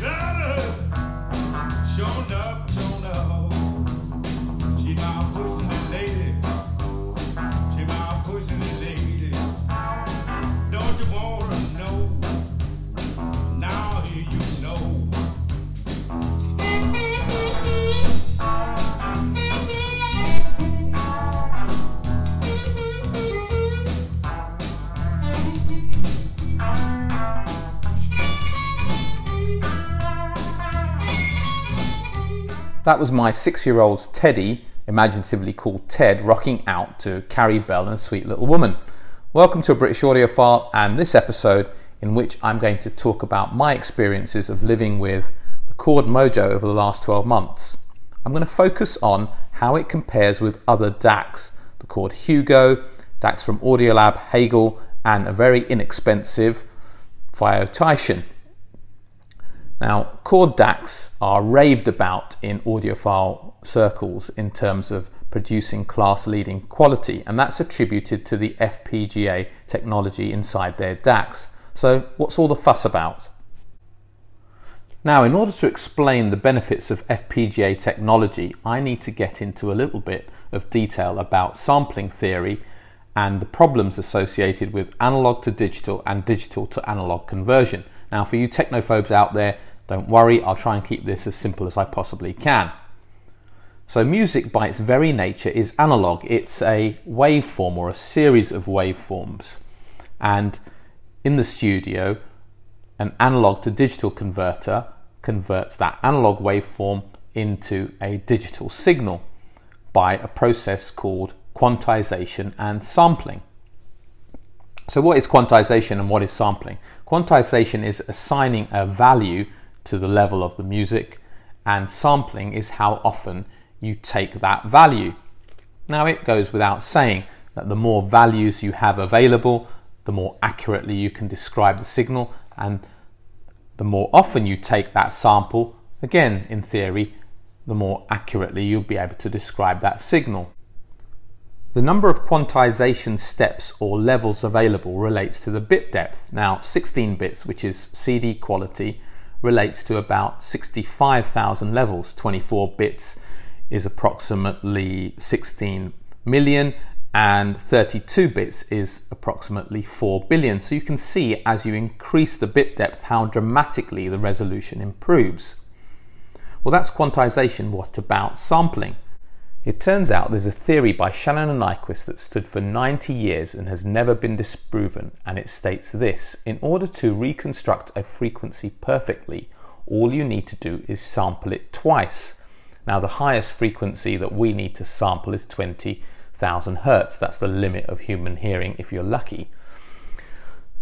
Shown That was my six year old's Teddy, imaginatively called Ted, rocking out to Carrie Bell and Sweet Little Woman. Welcome to a British Audiophile and this episode in which I'm going to talk about my experiences of living with the Chord Mojo over the last 12 months. I'm going to focus on how it compares with other DACs, the Chord Hugo, DACs from Audiolab, Hegel, and a very inexpensive FiiO Taishan. Now, chord DACs are raved about in audiophile circles in terms of producing class leading quality, and that's attributed to the FPGA technology inside their DACs. So, what's all the fuss about? Now, in order to explain the benefits of FPGA technology, I need to get into a little bit of detail about sampling theory and the problems associated with analog to digital and digital to analog conversion. Now, for you technophobes out there, don't worry, I'll try and keep this as simple as I possibly can. So, music by its very nature is analog, it's a waveform or a series of waveforms. And in the studio, an analog to digital converter converts that analog waveform into a digital signal by a process called quantization and sampling. So, what is quantization and what is sampling? Quantization is assigning a value to the level of the music, and sampling is how often you take that value. Now, it goes without saying that the more values you have available, the more accurately you can describe the signal, and the more often you take that sample, again, in theory, the more accurately you'll be able to describe that signal. The number of quantization steps or levels available relates to the bit depth. Now, 16 bits, which is CD quality, relates to about 65,000 levels. 24 bits is approximately 16 million, and 32 bits is approximately 4 billion. So you can see as you increase the bit depth how dramatically the resolution improves. Well, that's quantization. What about sampling? It turns out there's a theory by Shannon and Nyquist that stood for 90 years and has never been disproven, and it states this In order to reconstruct a frequency perfectly, all you need to do is sample it twice. Now, the highest frequency that we need to sample is 20,000 hertz. That's the limit of human hearing if you're lucky.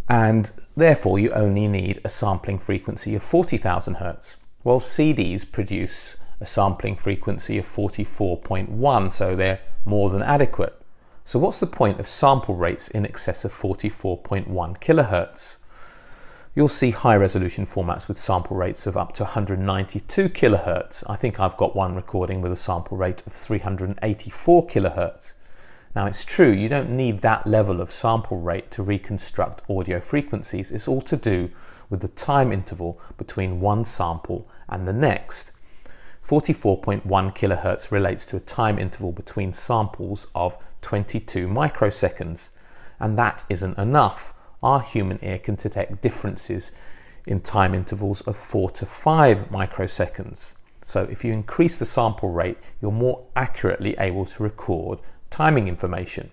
And therefore, you only need a sampling frequency of 40,000 hertz. Well, CDs produce a sampling frequency of 44.1, so they're more than adequate. So what's the point of sample rates in excess of 44.1 kilohertz? You'll see high resolution formats with sample rates of up to 192 kilohertz. I think I've got one recording with a sample rate of 384 kilohertz. Now it's true, you don't need that level of sample rate to reconstruct audio frequencies. It's all to do with the time interval between one sample and the next. 44.1 kilohertz relates to a time interval between samples of 22 microseconds, and that isn't enough. Our human ear can detect differences in time intervals of 4 to 5 microseconds. So if you increase the sample rate, you're more accurately able to record timing information.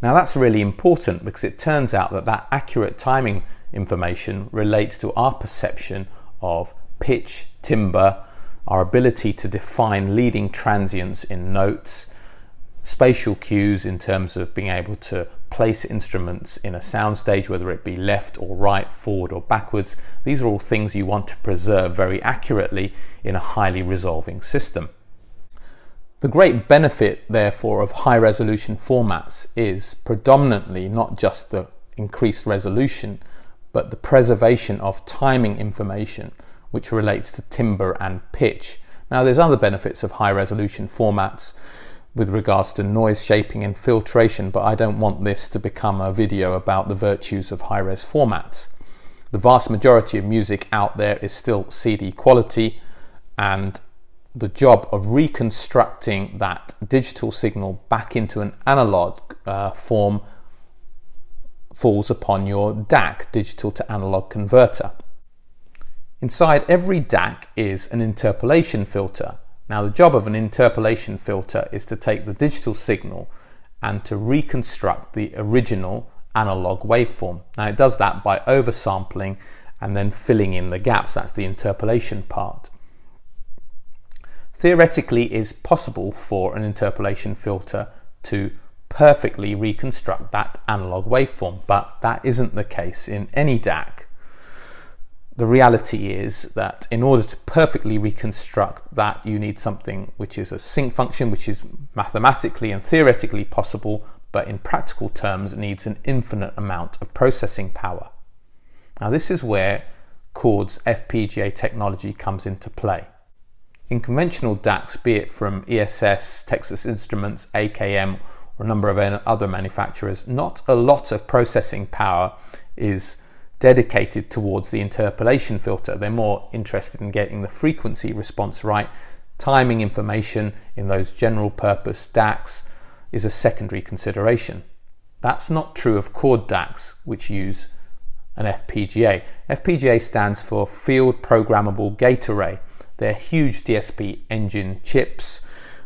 Now that's really important because it turns out that that accurate timing information relates to our perception of pitch, timbre, our ability to define leading transients in notes, spatial cues in terms of being able to place instruments in a soundstage, whether it be left or right, forward or backwards. These are all things you want to preserve very accurately in a highly resolving system. The great benefit, therefore, of high resolution formats is predominantly not just the increased resolution, but the preservation of timing information which relates to timbre and pitch. Now, there's other benefits of high resolution formats with regards to noise shaping and filtration, but I don't want this to become a video about the virtues of high res formats. The vast majority of music out there is still CD quality, and the job of reconstructing that digital signal back into an analog uh, form falls upon your DAC, digital to analog converter. Inside every DAC is an interpolation filter. Now, the job of an interpolation filter is to take the digital signal and to reconstruct the original analog waveform. Now, it does that by oversampling and then filling in the gaps. That's the interpolation part. Theoretically, it is possible for an interpolation filter to perfectly reconstruct that analog waveform, but that isn't the case in any DAC. The reality is that in order to perfectly reconstruct that, you need something which is a sinc function, which is mathematically and theoretically possible, but in practical terms needs an infinite amount of processing power. Now, this is where Chord's FPGA technology comes into play. In conventional DACs, be it from ESS, Texas Instruments, AKM, or a number of other manufacturers, not a lot of processing power is dedicated towards the interpolation filter. They're more interested in getting the frequency response right. Timing information in those general purpose DACs is a secondary consideration. That's not true of Chord DACs, which use an FPGA. FPGA stands for Field Programmable Gate Array. They're huge DSP engine chips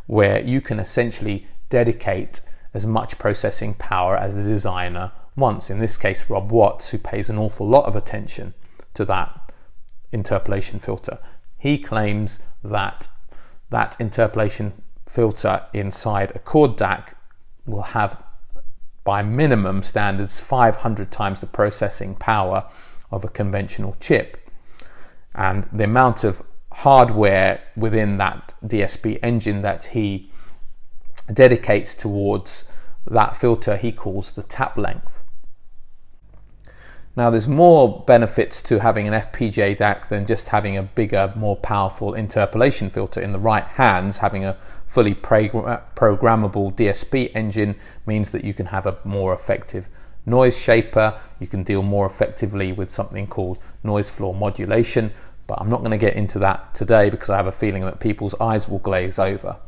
where you can essentially dedicate as much processing power as the designer wants. In this case, Rob Watts, who pays an awful lot of attention to that interpolation filter. He claims that that interpolation filter inside a Chord DAC will have, by minimum standards, 500 times the processing power of a conventional chip. And the amount of hardware within that DSP engine that he dedicates towards that filter he calls the tap length. Now, there's more benefits to having an FPGA DAC than just having a bigger, more powerful interpolation filter in the right hands. Having a fully programmable DSP engine means that you can have a more effective noise shaper. You can deal more effectively with something called noise floor modulation, but I'm not going to get into that today because I have a feeling that people's eyes will glaze over.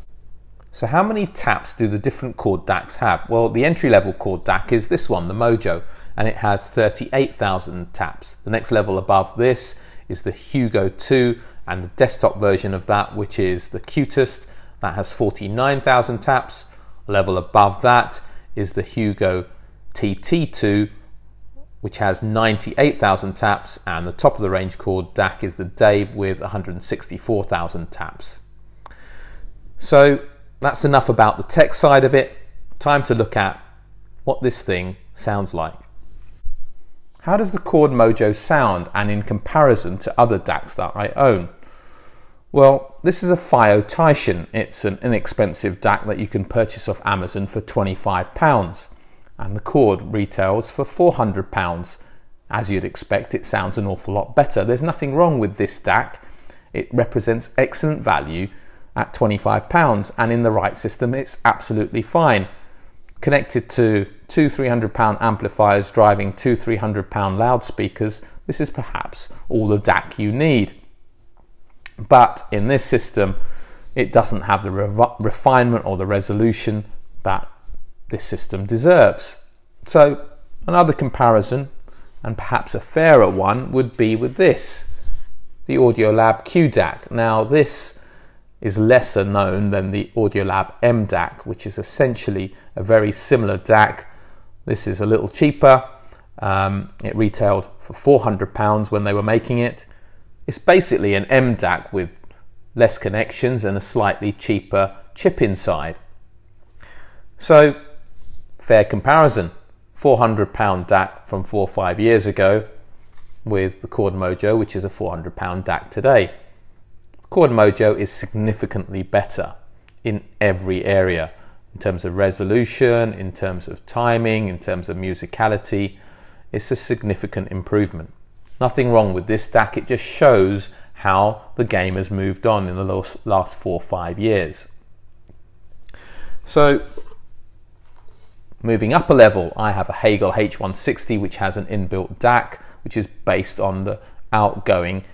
So how many taps do the different chord DACs have? Well, the entry-level chord DAC is this one, the Mojo, and it has 38,000 taps. The next level above this is the Hugo 2 and the desktop version of that, which is the Qutest, that has 49,000 taps. Level above that is the Hugo TT2 which has 98,000 taps, and the top of the range chord DAC is the Dave with 164,000 taps. So that's enough about the tech side of it. Time to look at what this thing sounds like. How does the Chord Mojo sound and in comparison to other DACs that I own? Well, this is a FiiO Taishan. It's an inexpensive DAC that you can purchase off Amazon for £25 and the Chord retails for £400. As you'd expect, it sounds an awful lot better. There's nothing wrong with this DAC. It represents excellent value at £25 and in the right system it's absolutely fine. Connected to two £300 amplifiers driving two £300 loudspeakers, this is perhaps all the DAC you need. But in this system, it doesn't have the refinement or the resolution that this system deserves. So another comparison, and perhaps a fairer one, would be with this, the Audiolab QDAC. Now this is lesser known than the Audiolab MDAC, which is essentially a very similar DAC. This is a little cheaper. Um, it retailed for £400 when they were making it. It's basically an MDAC with less connections and a slightly cheaper chip inside. So fair comparison. 400 pound DAC from four or five years ago with the Chord Mojo, which is a 400 pound DAC today. Chord Mojo is significantly better in every area in terms of resolution, in terms of timing, in terms of musicality. It's a significant improvement. Nothing wrong with this DAC, it just shows how the game has moved on in the last four or five years. So Moving up a level, I have a Hegel H160 which has an inbuilt DAC which is based on the outgoing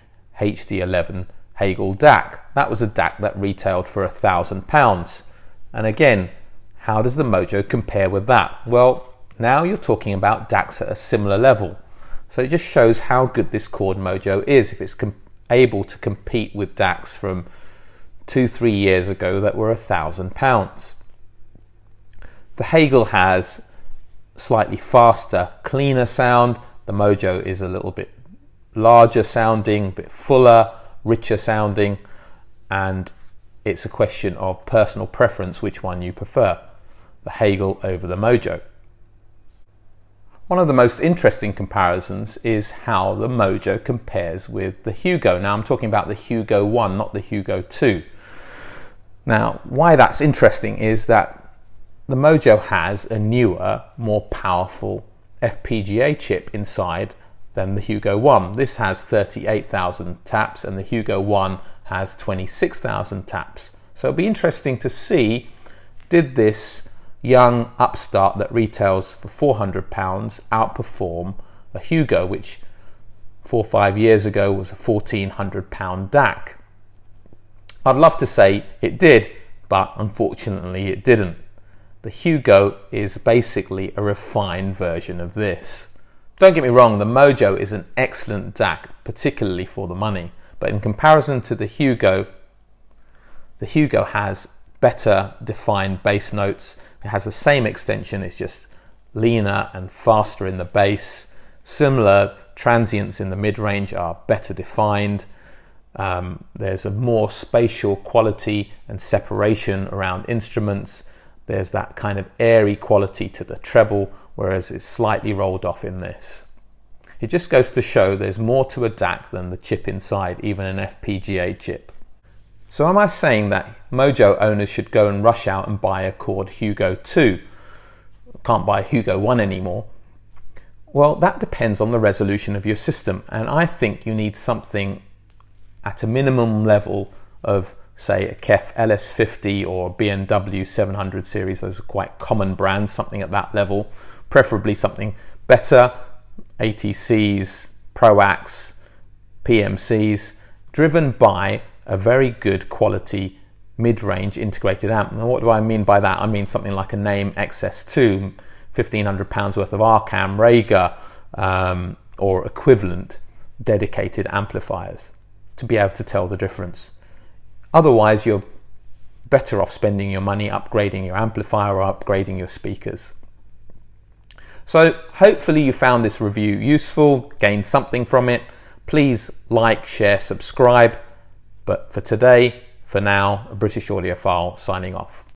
HD11 Hegel DAC. That was a DAC that retailed for a thousand pounds. And again, how does the Mojo compare with that? Well, now you're talking about DACs at a similar level. So it just shows how good this Chord Mojo is if it's able to compete with DACs from two, three years ago that were a thousand pounds. The Hegel has slightly faster, cleaner sound. The Mojo is a little bit larger sounding, a bit fuller, richer sounding, and it's a question of personal preference which one you prefer the Hegel over the Mojo. One of the most interesting comparisons is how the Mojo compares with the Hugo. Now I'm talking about the Hugo 1, not the Hugo 2. Now, why that's interesting is that the Mojo has a newer, more powerful FPGA chip inside than the Hugo 1. This has 38,000 taps and the Hugo 1 has 26,000 taps. So it'll be interesting to see did this young upstart that retails for 400 pounds outperform a Hugo which four or five years ago was a 1400 pound DAC. I'd love to say it did, but unfortunately it didn't. The Hugo is basically a refined version of this. Don't get me wrong, the Mojo is an excellent DAC, particularly for the money, but in comparison to the Hugo, the Hugo has better defined bass notes. It has the same extension, it's just leaner and faster in the bass. Similar transients in the mid range are better defined. Um, there's a more spatial quality and separation around instruments. There's that kind of airy quality to the treble, whereas it's slightly rolled off in this. It just goes to show there's more to a DAC than the chip inside, even an FPGA chip. So am I saying that Mojo owners should go and rush out and buy a Chord Hugo 2? Can't buy Hugo 1 anymore. Well, that depends on the resolution of your system, and I think you need something at a minimum level of say a KEF LS50 or B&W 700 series, those are quite common brands, something at that level, preferably something better, ATCs, ProAc, PMCs, driven by a very good quality mid-range integrated amp. Now what do I mean by that? I mean something like a Naim XS2, 1500 pounds worth of Arcam, Rega, um, or equivalent dedicated amplifiers to be able to tell the difference. Otherwise, you're better off spending your money upgrading your amplifier or upgrading your speakers. So hopefully you found this review useful, gained something from it. Please like, share, subscribe. But for today, for now, a British Audiophile signing off.